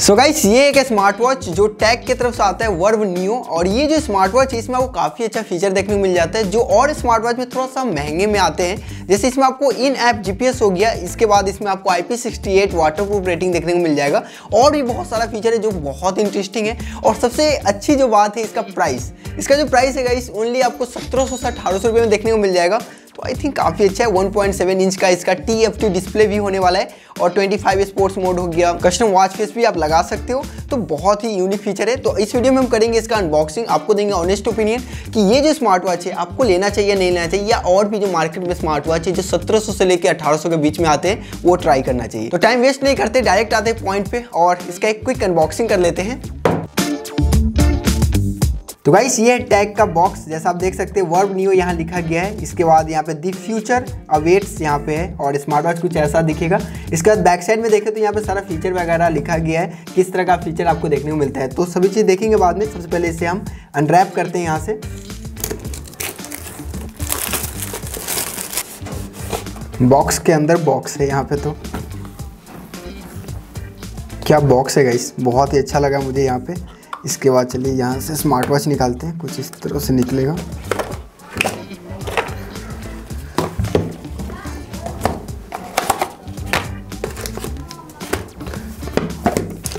सो so guys ये एक smart watch जो टैग की तरफ़ से आता है वर्व नियो और ये जो स्मार्ट वॉच है इसमें आपको काफ़ी अच्छा फीचर देखने को मिल जाता है, जो और स्मार्ट वॉच में थोड़ा सा महँगे में आते हैं। जैसे इसमें आपको इन ऐप जीपीएस हो गया, इसके बाद इसमें आपको I P sixty waterproof rating देखने को मिल जाएगा, और भी बहुत सारा फीचर है जो बहुत इंटरेस्टिंग है। और सबसे अच्छी जो बात है इसका प्राइस इसका जो प्राइस है गाइस ओनली आपको सत्रह सौ से अठारह सौ रुपये में देखने को मिल जाएगा। तो आई थिंक काफ़ी अच्छा है। 1.7 इंच का इसका टी एफ़ डिस्प्ले भी होने वाला है और 25 स्पोर्ट्स मोड हो गया। कस्टम वॉच फेस भी आप लगा सकते हो। तो बहुत ही यूनिक फीचर है। तो इस वीडियो में हम करेंगे इसका अनबॉक्सिंग आपको देंगे ऑनेस्ट ओपिनियन कि ये जो स्मार्ट वॉच है, आपको लेना चाहिए नहीं लेना चाहिए, या और भी जो मार्केट में स्मार्ट वॉच है, जो 1700 से लेकर 1800 के बीच में आते हैं, वो ट्राई करना चाहिए। तो टाइम वेस्ट नहीं करते डायरेक्ट आते पॉइंट पे और इसका एक क्विक अनबॉक्सिंग कर लेते हैं। तो गाइस ये है टैग का बॉक्स जैसा आप देख सकते हैं वर्ब न्यू यहाँ लिखा गया है। इसके बाद यहाँ पे दी फ्यूचर अवेट्स यहाँ पे है, और स्मार्ट वॉच कुछ ऐसा दिखेगा। इसके बाद बैक साइड में देखें तो यहाँ पे सारा फीचर वगैरह लिखा गया है, किस तरह का फीचर आपको देखने को मिलता है। तो सभी चीज़ देखेंगे बाद में। सबसे पहले इसे हम अनरैप करते हैं यहाँ से। बॉक्स के अंदर बॉक्स है यहाँ पे तो। क्या बॉक्स है गाइस बहुत ही अच्छा लगा मुझे यहाँ पे। इसके बाद चलिए यहाँ से स्मार्ट वॉच निकालते हैं, कुछ इस तरह से निकलेगा।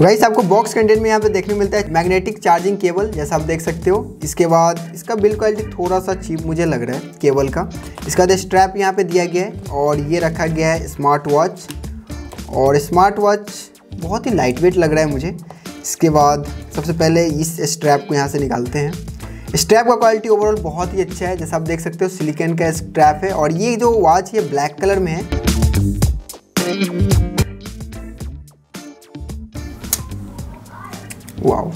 गाइस आपको बॉक्स कंटेंट में यहाँ पे देखने मिलता है मैग्नेटिक चार्जिंग केबल जैसा आप देख सकते हो। इसके बाद इसका बिल क्वालिटी थोड़ा सा चीप मुझे लग रहा है केबल का। इसका बाद स्ट्रैप यहाँ पे दिया गया है और ये रखा गया है स्मार्ट वॉच और स्मार्ट वॉच बहुत ही लाइट वेट लग रहा है मुझे। इसके बाद सबसे पहले इस स्ट्रैप को यहाँ से निकालते हैं। स्ट्रैप का क्वालिटी ओवरऑल बहुत ही अच्छा है, जैसा आप देख सकते हो सिलिकन का स्ट्रैप है और ये जो वॉच ये ब्लैक कलर में है। वाओ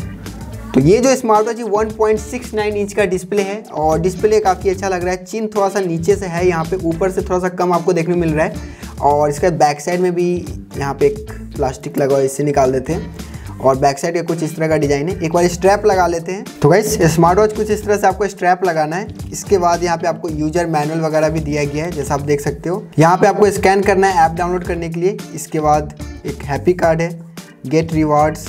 तो ये जो स्मार्ट वॉच 1.69 इंच का डिस्प्ले है और डिस्प्ले काफ़ी अच्छा लग रहा है। चिन थोड़ा सा नीचे से है, यहाँ पे ऊपर से थोड़ा सा कम आपको देखने मिल रहा है और इसका बैक साइड में भी यहाँ पे एक प्लास्टिक लगा हुआ इससे निकाल देते हैं। और बैक साइड का कुछ इस तरह का डिज़ाइन है। एक बार स्ट्रैप लगा लेते हैं। तो गाइस स्मार्ट वॉच कुछ इस तरह से आपको स्ट्रैप लगाना है। इसके बाद यहाँ पे आपको यूज़र मैनुअल वगैरह भी दिया गया है, जैसा आप देख सकते हो। यहाँ पे आपको स्कैन करना है ऐप डाउनलोड करने के लिए। इसके बाद एक हैप्पी कार्ड है। गेट रिवार्ड्स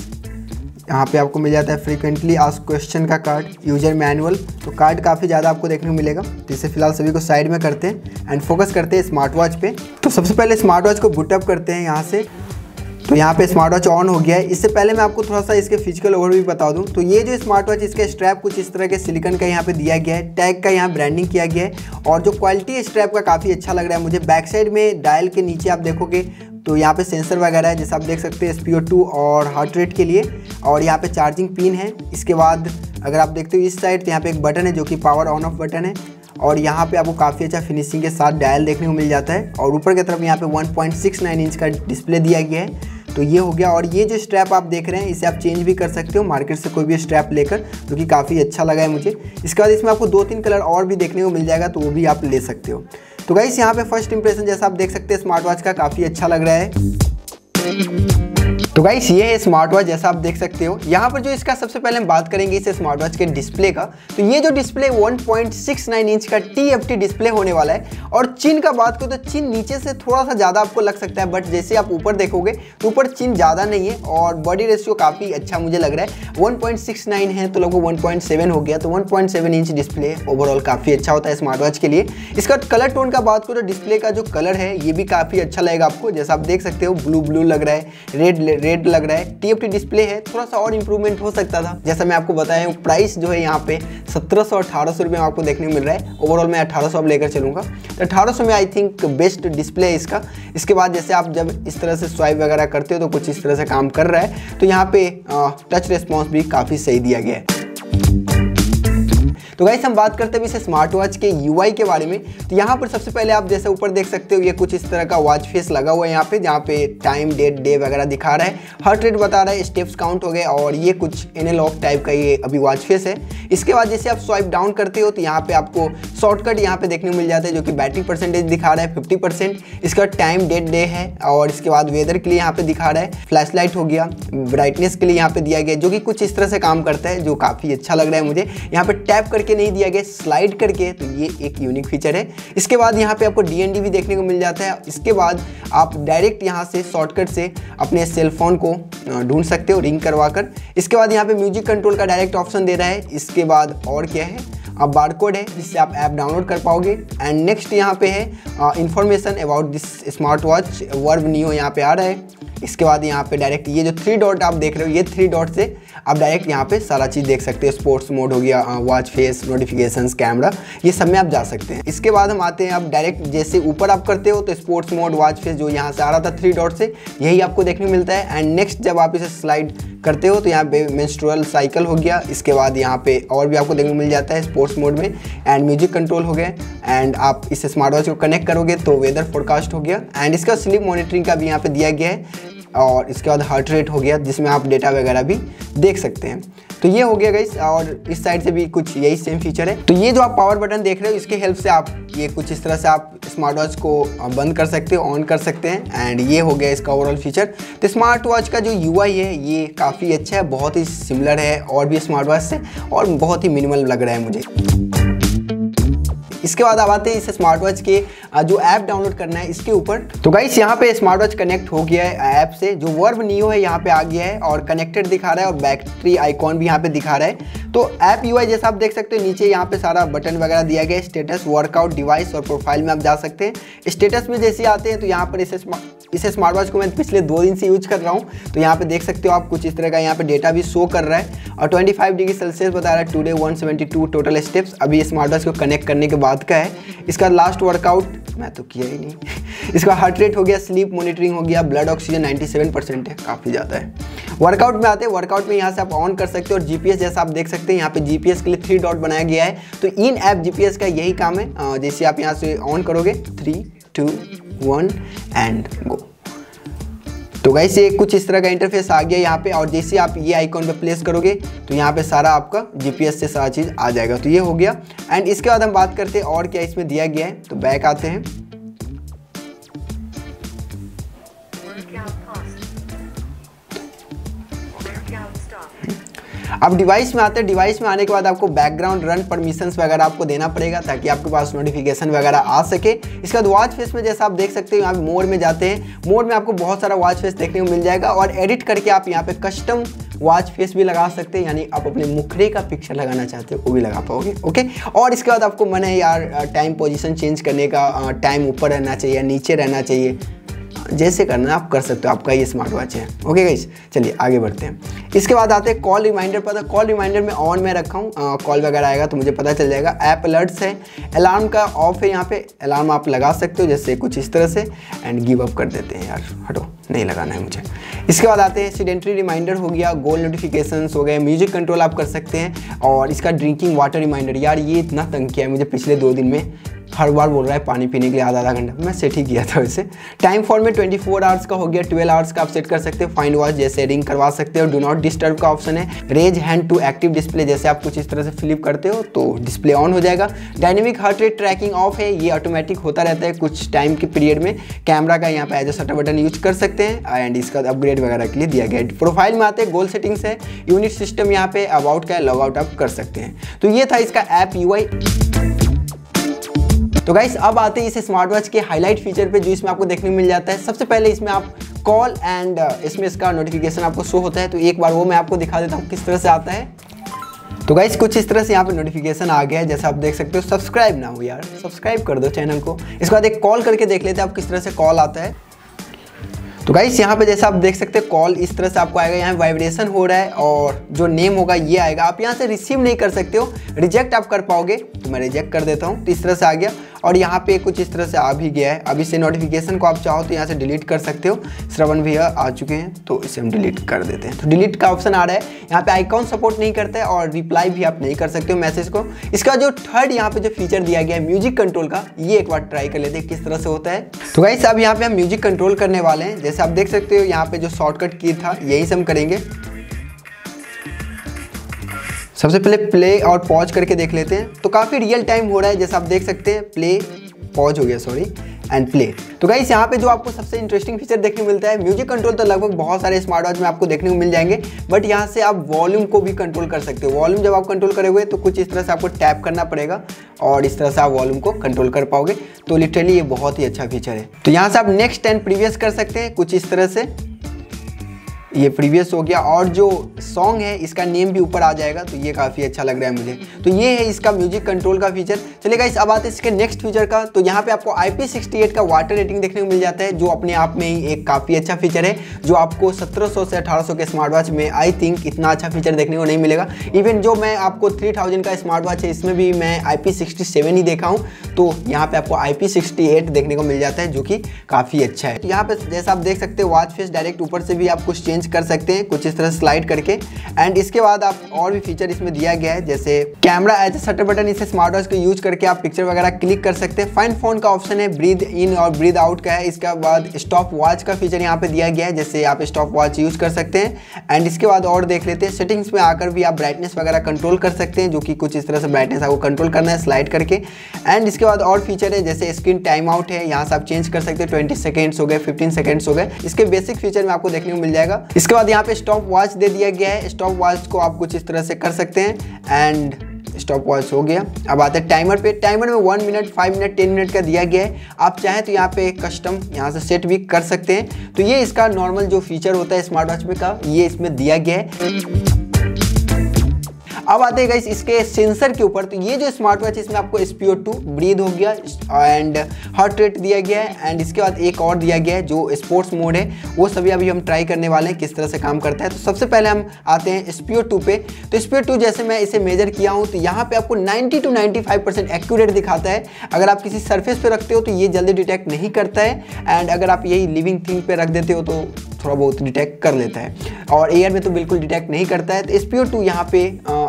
यहाँ पे आपको मिल जाता है फ्रीक्वेंटली आस्क क्वेश्चन का कार्ड यूज़र मैनुअल तो कार्ड काफ़ी ज़्यादा आपको देखने को मिलेगा। जिससे फ़िलहाल सभी को साइड में करते हैं। एंड फोकस करते हैं स्मार्ट वॉच पे। तो सबसे पहले स्मार्ट वॉच को बुटअप करते हैं यहाँ से। तो यहाँ पे स्मार्ट वॉच ऑन हो गया है। इससे पहले मैं आपको थोड़ा सा इसके फ़िज़िकल ओवर भी बता दूँ। तो ये जो स्मार्ट वॉच इसका स्ट्रैप कुछ इस तरह के सिलिकन का यहाँ पे दिया गया है। टैग का यहाँ ब्रांडिंग किया गया है। और जो क्वालिटी स्ट्रैप का काफ़ी अच्छा लग रहा है मुझे। बैक साइड में डायल के नीचे आप देखोगे तो यहाँ पे सेंसर वगैरह है, जैसे आप देख सकते हैं एस टू और हार्ट रेट के लिए। और यहाँ पे चार्जिंग पिन है। इसके बाद अगर आप देखते हो इस साइड तो यहाँ पे एक बटन है जो कि पावर ऑन ऑफ़ बटन है। और यहाँ पे आपको काफ़ी अच्छा फिनिशिंग के साथ डायल देखने को मिल जाता है। और ऊपर की तरफ़ यहाँ पे 1.69 इंच का डिस्प्ले दिया गया है। तो ये हो गया। और ये जो स्ट्रैप आप देख रहे हैं, इसे आप चेंज भी कर सकते हो मार्केट से कोई भी स्ट्रैप लेकर, जो कि काफ़ी अच्छा लगा है मुझे। इसके बाद इसमें आपको दो तीन कलर और भी देखने को मिल जाएगा तो वो भी आप ले सकते हो। तो गाइस यहाँ पे फ़र्स्ट इंप्रेशन जैसा आप देख सकते हैं स्मार्ट वॉच का काफ़ी अच्छा लग रहा है। तो गाइस ये है स्मार्ट वॉच जैसा आप देख सकते हो। यहाँ पर जो इसका सबसे पहले हम बात करेंगे इस स्मार्ट वॉच के डिस्प्ले का तो ये जो डिस्प्ले 1.69 इंच का टीएफटी डिस्प्ले होने वाला है। और चिन का बात करो तो चिन नीचे से थोड़ा सा ज़्यादा आपको लग सकता है बट जैसे आप ऊपर देखोगे तो ऊपर चिन ज़्यादा नहीं है और बॉडी रेशियो काफ़ी अच्छा मुझे लग रहा है। वन है तो लगभग वन हो गया। तो वन इंच डिस्प्ले ओवरऑल काफ़ी अच्छा होता है स्मार्ट वॉच के लिए। इसका कलर टोन का बात करो तो डिस्प्ले का जो कलर है, ये भी काफ़ी अच्छा लगेगा आपको। जैसा आप देख सकते हो ब्लू ब्लू लग रहा है रेड रेड लग रहा है। टीएफटी डिस्प्ले है थोड़ा सा और इंप्रूवमेंट हो सकता था। जैसा मैं आपको बताया हूँ प्राइस जो है यहाँ पे सत्रह सौ, अठारह सौ रुपये आपको देखने को मिल रहा है। ओवरऑल मैं अठारह सौ अब लेकर चलूँगा। तो अठारह सौ में आई थिंक बेस्ट डिस्प्ले है इसका। इसके बाद जैसे आप जब इस तरह से स्वाइप वगैरह करते हो तो कुछ इस तरह से काम कर रहा है। तो यहाँ पे टच रिस्पॉन्स भी काफ़ी सही दिया गया है। तो गाइस हम बात करते हैं इसे स्मार्ट वॉच के यूआई के बारे में। तो यहाँ पर सबसे पहले आप जैसे ऊपर देख सकते हो, ये कुछ इस तरह का वॉच फेस लगा हुआ है यहाँ पे, जहाँ पे टाइम डेट डे वगैरह दिखा रहा है। हार्ट रेट बता रहा है स्टेप्स काउंट हो गए, और ये कुछ एनालॉग टाइप का ये अभी वॉच फेस है। इसके बाद जैसे आप स्वाइप डाउन करते हो तो यहाँ पे आपको शॉर्टकट यहाँ पे देखने को मिल जाता है, जो कि बैटरी परसेंटेज दिखा रहा है फिफ्टी परसेंट इसका टाइम डेट डे है, और इसके बाद वेदर के लिए यहाँ पे दिखा रहा है फ्लैश लाइट हो गया ब्राइटनेस के लिए यहाँ पे दिया गया जो कि कुछ इस तरह से काम करता है, जो काफ़ी अच्छा लग रहा है मुझे। यहाँ पे टैप करके नहीं दिया गया स्लाइड करके तो ये एक यूनिक फीचर है। इसके बाद यहाँ पे आपको डीएनडी भी देखने को मिल जाता है। इसके बाद आप डायरेक्ट यहाँ से शॉर्टकट से अपने सेलफोन को ढूंढ सकते हो रिंग करवा कर इसके बाद यहाँ पे म्यूज़िक कंट्रोल का डायरेक्ट ऑप्शन दे रहा है। इसके बाद और क्या है? अब बारकोड है, जिससे आप ऐप डाउनलोड कर पाओगे। एंड नेक्स्ट यहाँ पे है information about this smart watch verve neo यहाँ पे आ रहा है। इसके बाद यहाँ पे डायरेक्ट ये जो थ्री डॉट आप देख रहे हो, ये थ्री डॉट से आप डायरेक्ट यहाँ पे सारा चीज़ देख सकते हो। स्पोर्ट्स मोड हो गया वॉच फेस नोटिफिकेशंस कैमरा ये सब में आप जा सकते हैं। इसके बाद हम आते हैं आप डायरेक्ट जैसे ऊपर आप करते हो तो स्पोर्ट्स मोड वॉच फेस जो यहाँ से आ रहा था थ्री डॉट से, यही आपको देखने को मिलता है। एंड नेक्स्ट जब आप इसे स्लाइड करते हो तो यहाँ पे मेंस्ट्रुअल साइकिल हो गया। इसके बाद यहाँ पे और भी आपको देखने को मिल जाता है स्पोर्ट्स मोड में। एंड म्यूज़िक कंट्रोल हो गया। एंड आप इस स्मार्ट वॉच को कनेक्ट करोगे तो वेदर फोरकास्ट हो गया। एंड इसका स्लीप मॉनिटरिंग का भी यहाँ पे दिया गया है। और इसके बाद हार्ट रेट हो गया, जिसमें आप डेटा वगैरह भी देख सकते हैं। तो ये हो गया गाइस और इस साइड से भी कुछ यही सेम फीचर है। तो ये जो आप पावर बटन देख रहे हो, इसके हेल्प से आप ये कुछ इस तरह से आप स्मार्ट वॉच को बंद कर सकते हो ऑन कर सकते हैं। एंड ये हो गया इसका ओवरऑल फीचर तो स्मार्ट वॉच का जो यूआई है, ये काफ़ी अच्छा है, बहुत ही सिमिलर है, और भी स्मार्ट वॉच से, और बहुत ही मिनिमल लग रहा है मुझे। इसके बाद अब आते हैं इस स्मार्ट वॉच के जो ऐप डाउनलोड करना है, इसके ऊपर। तो गाइस यहाँ पे स्मार्ट वॉच कनेक्ट हो गया है ऐप से। जो वर्व नियो है, यहाँ पे आ गया है और कनेक्टेड दिखा रहा है और बैटरी आइकॉन भी यहाँ पे दिखा रहा है। तो ऐप यू जैसा आप देख सकते हो, नीचे यहाँ पे सारा बटन वगैरह दिया गया है स्टेटस वर्कआउट डिवाइस और प्रोफ़ाइल में आप जा सकते हैं। स्टेटस में जैसे आते हैं तो यहाँ पर इसे इसे स्मार्ट वॉच को मैं पिछले दो दिन से यूज़ कर रहा हूँ। तो यहाँ पे देख सकते हो आप कुछ इस तरह का यहाँ पे डेटा भी शो कर रहा है। और 25 डिग्री सेल्सियस बता रहा है टुडे 172 टोटल स्टेप्स अभी स्मार्ट वॉच को कनेक्ट करने के बाद का है। इसका लास्ट वर्कआउट मैं तो किया ही नहीं। इसका हार्ट रेट हो गया स्लीप मॉनिटरिंग हो गया ब्लड ऑक्सीजन 97 परसेंट है, काफ़ी ज़्यादा है। वर्कआउट में आते हैं वर्कआउट में यहाँ से आप ऑन कर सकते हो और जीपीएस जैसा आप देख सकते हैं, यहाँ पे जीपीएस के लिए थ्री डॉट बनाया गया है। तो इन ऐप जीपीएस का यही काम है जैसे आप यहाँ से ऑन करोगे three two one and go तो गाइस ये कुछ इस तरह का इंटरफेस आ गया यहाँ पे, और जैसे आप ये आइकॉन पे प्लेस करोगे तो यहाँ पे सारा आपका जीपीएस से सारा चीज़ आ जाएगा। तो ये हो गया। एंड इसके बाद हम बात करते हैं और क्या इसमें दिया गया है। तो बैक आते हैं। अब डिवाइस में आते हैं डिवाइस में आने के बाद आपको बैकग्राउंड रन परमिशन वगैरह आपको देना पड़ेगा ताकि आपके पास नोटिफिकेशन वगैरह आ सके। इसके बाद वॉच फेस में जैसा आप देख सकते हो, यहाँ मोड में जाते हैं। मोड में आपको बहुत सारा वॉच फेस देखने को मिल जाएगा और एडिट करके आप यहाँ पे कस्टम वॉच फेस भी लगा सकते हैं, यानी आप अपने मुखड़े का पिक्चर लगाना चाहते हो, वो भी लगा पाओगे ओके और इसके बाद आपको मन है यार टाइम पोजिशन चेंज करने का टाइम ऊपर रहना चाहिए नीचे रहना चाहिए। जैसे करना आप कर सकते हो। आपका ये स्मार्ट वॉच है। ओके गाइस चलिए, आगे बढ़ते हैं। इसके बाद आते हैं कॉल रिमाइंडर पर। कॉल रिमाइंडर में ऑन में रखा हूँ। कॉल वगैरह आएगा तो मुझे पता चल जाएगा। ऐप अलर्ट्स है। अलार्म का ऑफ़ है यहाँ पे। अलार्म आप लगा सकते हो जैसे कुछ इस तरह से। एंड गिव अप कर देते हैं यार। हटो, नहीं लगाना है मुझे। इसके बाद आते हैं एक्सीडेंटरी रिमाइंडर हो गया। गोल नोटिफिकेशन हो गए। म्यूज़िक कंट्रोल आप कर सकते हैं। और इसका ड्रिंकिंग वाटर रिमाइंडर यार, ये इतना तंग किया है मुझे पिछले दो दिन में। हर बार बोल रहा है पानी पीने के लिए आधा आधा घंटा। मैं सेट ही किया था वैसे। टाइम फॉर में 24 आवर्स का हो गया 12 आवर्स का आप सेट कर सकते हो फाइन वॉच जैसे रिंग करवा सकते हो डू नॉट डिस्टर्ब का ऑप्शन है। Raise hand to active display जैसे आप कुछ इस तरह से फ्लिप करते हो तो डिस्प्ले ऑन हो जाएगा। Dynamic heart rate tracking off है, ये ऑटोमेटिक होता रहता है कुछ टाइम के पीरियड में। कैमरा का यहाँ पे एज ए बटन यूज़ कर सकते हैं एंड इसका अपग्रेड वगैरह के लिए दिया गया प्रोफ़ाइल में आते हैं गोल सेटिंग्स है यूनिट सिस्टम यहाँ पे अबाउट का लॉग आउट आप कर सकते हैं। तो ये था इसका ऐप यू तो गाइस अब आते हैं इस स्मार्ट वॉच के हाईलाइट फीचर पे जो इसमें आपको देखने मिल जाता है। सबसे पहले इसमें आप कॉल एंड इसमें इसका नोटिफिकेशन आपको शो होता है। तो एक बार वो मैं आपको दिखा देता हूँ किस तरह से आता है। तो गाइस कुछ इस तरह से यहाँ पे नोटिफिकेशन आ गया है, जैसा आप देख सकते हो। सब्सक्राइब ना हो यार सब्सक्राइब कर दो चैनल को। इसके बाद एक कॉल करके देख लेते हैं आप किस तरह से कॉल आता है। तो गाइस यहाँ पे जैसा आप देख सकते हैं कॉल इस तरह से आपको आएगा। यहाँ वाइब्रेशन हो रहा है और जो नेम होगा, ये आएगा। आप यहाँ से रिसीव नहीं कर सकते हो। रिजेक्ट आप कर पाओगे तो मैं रिजेक्ट कर देता हूँ। तो इस तरह से आ गया। और यहाँ पे कुछ इस तरह से आ भी गया है। अभी से नोटिफिकेशन को आप चाहो तो यहाँ से डिलीट कर सकते हो। श्रवण भैया आ चुके हैं तो इसे हम डिलीट कर देते हैं। तो डिलीट का ऑप्शन आ रहा है। यहाँ पे आइकॉन सपोर्ट नहीं करता है और रिप्लाई भी आप नहीं कर सकते हो मैसेज को। इसका जो थर्ड यहाँ पे जो फीचर दिया गया है म्यूज़िक कंट्रोल का, ये एक बार ट्राई कर लेते हैं, किस तरह से होता है। तो गाइस अब यहाँ पे हम म्यूज़िक कंट्रोल करने वाले हैं। जैसे आप देख सकते हो, यहाँ पे जो शॉर्टकट की था, यही से हम करेंगे। सबसे पहले प्ले और पॉज करके देख लेते हैं। तो काफ़ी रियल टाइम हो रहा है, जैसा आप देख सकते हैं प्ले पॉज हो गया सॉरी एंड प्ले तो गाइस यहाँ पे जो आपको सबसे इंटरेस्टिंग फीचर देखने को मिलता है म्यूज़िक कंट्रोल तो लगभग बहुत सारे स्मार्ट वॉच में आपको देखने को मिल जाएँगे बट यहाँ से आप वॉल्यूम को भी कंट्रोल कर सकते हो। वॉल्यूम जब आप कंट्रोल करोगे तो कुछ इस तरह से आपको टैप करना पड़ेगा, और इस तरह से आप वॉल्यूम को कंट्रोल कर पाओगे। तो लिटरली ये बहुत ही अच्छा फीचर है। तो यहाँ से आप नेक्स्ट एंड प्रीवियस कर सकते हैं, कुछ इस तरह से। ये प्रीवियस हो गया और जो सॉन्ग है, इसका नेम भी ऊपर आ जाएगा तो ये काफ़ी अच्छा लग रहा है मुझे। तो ये है इसका म्यूज़िक कंट्रोल का फीचर चलेगा इस अब आते इसके नेक्स्ट फीचर का। तो यहाँ पे आपको IP68 का वाटर रेटिंग देखने को मिल जाता है, जो अपने आप में ही एक काफ़ी अच्छा फीचर है, जो आपको 1700 से 1800 के स्मार्ट वॉच में आई थिंक इतना अच्छा फीचर देखने को नहीं मिलेगा। इवन जो मैं आपको थ्री का स्मार्ट वॉच है, इसमें भी मैं आई ही देखा हूँ। तो यहाँ पे आपको आई देखने को मिल जाता है, जो कि काफ़ी अच्छा है। यहाँ पे जैसा आप देख सकते हैं वॉच फेस डायरेक्ट ऊपर से भी आप कुछ चेंज कर सकते हैं, कुछ इस तरह स्लाइड करके। एंड इसके बाद आप और भी फीचर इसमें दिया गया है, जैसे camera as a shutter button इसे स्मार्ट वॉच को यूज़ करके आप पिक्चर वगैरह क्लिक कर सकते हैं। फाइन फ़ोन का ऑप्शन है ब्रीद इन और ब्रीद आउट का है। इसके बाद स्टॉप वॉच का फीचर यहाँ पे दिया गया है, जैसे आप स्टॉप वॉच यूज़ कर सकते हैं। एंड इसके बाद और देख लेते हैं सेटिंग्स में आकर भी आप ब्राइटनेस वगैरह कंट्रोल कर सकते हैं, जो कि कुछ इस तरह से ब्राइटनेस आपको कंट्रोल करना है स्लाइड करके। एंड इसके बाद और फीचर है, जैसे स्क्रीन टाइम आउट है, यहाँ से आप चेंज कर सकते हैं ट्वेंटी सेकेंड्स हो गए फिफ्टीन सेकेंड्स हो गए। इसके बेसिक फीचर में आपको देखने को मिल जाएगा। इसके बाद यहाँ पे स्टॉप वॉच दे दिया गया है। स्टॉप वॉच को आप कुछ इस तरह से कर सकते हैं। एंड स्टॉप वॉच हो गया। अब आते हैं टाइमर पे। टाइमर में one minute five minute ten minute का दिया गया है। आप चाहें तो यहाँ पे कस्टम यहाँ से सेट भी कर सकते हैं। तो ये इसका नॉर्मल जो फीचर होता है स्मार्ट वॉच में का, ये इसमें दिया गया है। अब आते हैं गाइस इसके सेंसर के ऊपर। तो ये जो स्मार्ट वॉच इसमें आपको एस टू ब्रीद हो गया एंड हार्ट रेट दिया गया है एंड इसके बाद एक और दिया गया है जो स्पोर्ट्स मोड है। वो सभी अभी हम ट्राई करने वाले हैं, किस तरह से काम करता है। तो सबसे पहले हम आते हैं एस टू पे। तो एस टू जैसे मैं इसे मेजर किया हूँ तो यहाँ पे आपको ninety two ninety five percent accurate दिखाता है। अगर आप किसी सर्फेस पे रखते हो तो ये जल्दी डिटेक्ट नहीं करता है। एंड अगर आप यही लिविंग थिंग पे रख देते हो तो थोड़ा बहुत डिटेक्ट कर लेता है। और एयर में तो बिल्कुल डिटेक्ट नहीं करता है। तो एस टू यहाँ पे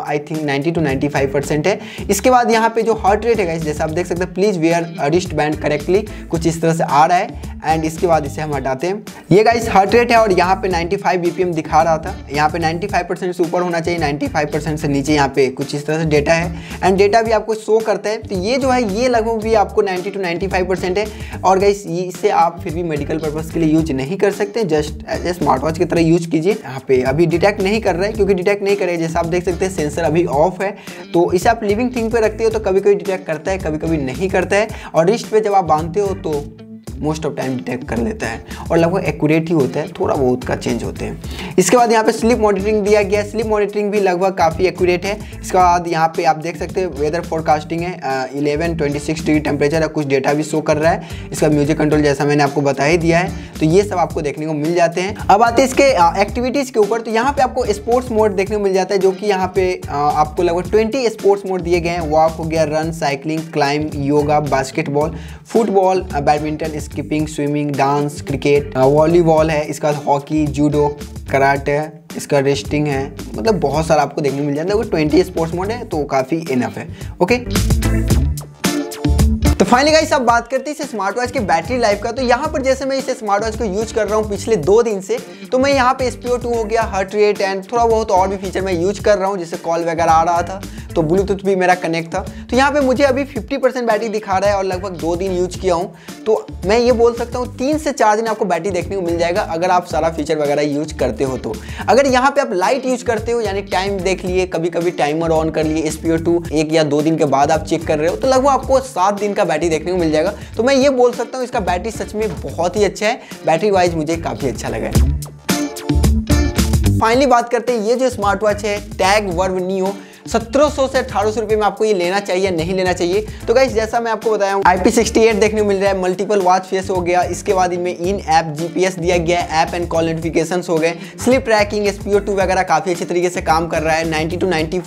आई थिंक 90 टू 95 परसेंट है। इसके बाद यहाँ पे जो हार्ट रेट है जैसे आप देख सकते हैं please wear wrist band correctly कुछ इस तरह से आ रहा है। एंड इसके बाद इसे हम हटाते हैं। ये गाइस हार्ट रेट है और यहाँ पे 95 बीपीएम दिखा रहा था। यहाँ पे 95 परसेंट से ऊपर होना चाहिए 95 परसेंट से नीचे यहाँ पे कुछ इस तरह से डेटा है। एंड डेटा भी आपको शो करता है। तो ये जो है, ये लगभग भी आपको 90 टू 95 परसेंट है। और गाइस इसे आप फिर भी मेडिकल पर्पज़ के लिए यूज़ नहीं कर सकते। Just as a smart watch की तरह यूज़ कीजिए। यहाँ पे अभी डिटेक्ट नहीं कर रहा है, क्योंकि डिटेक्ट नहीं करे जैसे आप देख सकते हैं अभी ऑफ़ है तो इसे आप लिविंग थिंग पे रखते हो तो कभी कभी डिटेक्ट करता है कभी कभी नहीं करता है। और रिस्ट पे जब आप बांधते हो तो मोस्ट ऑफ़ टाइम डिटेक्ट कर लेता है और लगभग एक्यूरेट ही होता है, थोड़ा बहुत का चेंज होते हैं। इसके बाद यहाँ पे स्लिप मॉनिटरिंग दिया गया है स्लिप मॉनिटरिंग भी लगभग काफ़ी एक्यूरेट है। इसके बाद यहाँ पे आप देख सकते हैं वेदर फोरकास्टिंग है eleven twenty six degree temperature है, कुछ डेटा भी शो कर रहा है। इसका म्यूज़िक कंट्रोल जैसा मैंने आपको बता ही दिया है तो ये सब आपको देखने को मिल जाते हैं। अब आते हैं इसके एक्टिविटीज़ के ऊपर तो यहाँ पे आपको स्पोर्ट्स मोड देखने को मिल जाता है, जो कि यहाँ पे आपको लगभग ट्वेंटी स्पोर्ट्स मोड दिए गए हैं। वॉक हो गया run cycling climb yoga basketball football badminton skipping swimming dance cricket volleyball है, इसका हॉकी जूडो कराटे इसका रेस्टिंग है। मतलब बहुत सारा आपको देखने मिल जाता है। वो ट्वेंटी स्पोर्ट्स मोड है तो काफ़ी इनफ है ओके तो फाइनली गाइस अब बात करते हैं इस स्मार्ट वॉच की बैटरी लाइफ का। तो यहाँ पर जैसे मैं इस स्मार्ट वॉच को यूज़ कर रहा हूँ पिछले दो दिन से तो मैं यहाँ पे एस हो गया हार्ट रेट एंड थोड़ा बहुत और भी फीचर मैं यूज़ कर रहा हूँ, जैसे कॉल वगैरह आ रहा था। तो ब्लूटूथ भी मेरा कनेक्ट था। तो यहाँ पे मुझे अभी 50 परसेंट बैटरी दिखा रहा है और लगभग दो दिन यूज़ किया हूँ। तो मैं ये बोल सकता हूँ, तीन से चार दिन आपको बैटरी देखने को मिल जाएगा अगर आप सारा फीचर वगैरह यूज़ करते हो तो। अगर यहाँ पे आप लाइट यूज़ करते हो, यानी टाइम देख लिए कभी कभी टाइमर ऑन कर लिए एस एक या दो दिन के बाद आप चेक कर रहे हो तो लगभग आपको सात दिन का बैटरी देखने को मिल जाएगा। तो मैं ये बोल सकता हूँ, इसका बैटरी सच में बहुत ही अच्छा है। बैटरी वाइज मुझे काफ़ी अच्छा लगा है। फाइनली बात करते हैं, ये जो स्मार्ट वॉच है टैग वर्व नियो सत्रह सौ से अठारह सौ में आपको ये लेना चाहिए नहीं लेना चाहिए। तो गाइस जैसा मैं आपको बताया हूँ आई देखने को मिल रहा है मल्टीपल वॉच फेस हो गया। इसके बाद इनमें इन ऐप जीपीएस दिया गया है ऐप एंड कॉल नोटिफिकेशन हो गए। स्लिप ट्रैकिंग एस वगैरह काफ़ी अच्छे तरीके से काम कर रहा है नाइन्टी टू नाइन्टी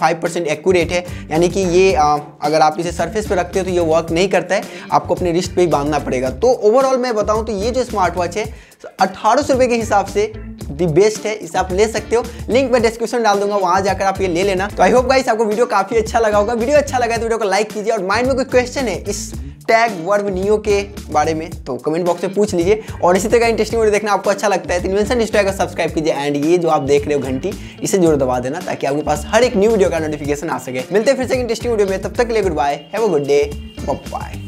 एक्यूरेट है। यानी कि ये आ, अगर आप इसे सर्फेस पर रखते हो तो ये वर्क नहीं करता है आपको अपने रिस्ट पर ही बांधना पड़ेगा। तो ओवरऑल मैं बताऊँ तो ये जो स्मार्ट वॉच है अठारह सौ के हिसाब से दी बेस्ट है, इसे आप ले सकते हो। लिंक मैं डिस्क्रिप्शन डाल दूँगा, वहाँ जाकर आप ये ले लेना। तो आई होप गाइस आपको वीडियो काफ़ी अच्छा लगा होगा। वीडियो अच्छा लगा तो वीडियो को लाइक कीजिए और माइंड में कोई क्वेश्चन है इस टैग वर्ब नियो के बारे में तो कमेंट बॉक्स में पूछ लीजिए। और इसी तरह का इंटरेस्टिंग वीडियो देखना आपको अच्छा लगता है तो इन्वेंशन डिस्ट्रॉय का सब्सक्राइब कीजिए। एंड ये जो आप देख रहे हो घंटी, इसे ज़ोर दबा देना ताकि आपके पास हर एक न्यू वीडियो का नोटिफिकेशन आ सके। मिलते हैं फिर से इंटरेस्टिंग वीडियो में। तब तक के लिए good bye have a good day bye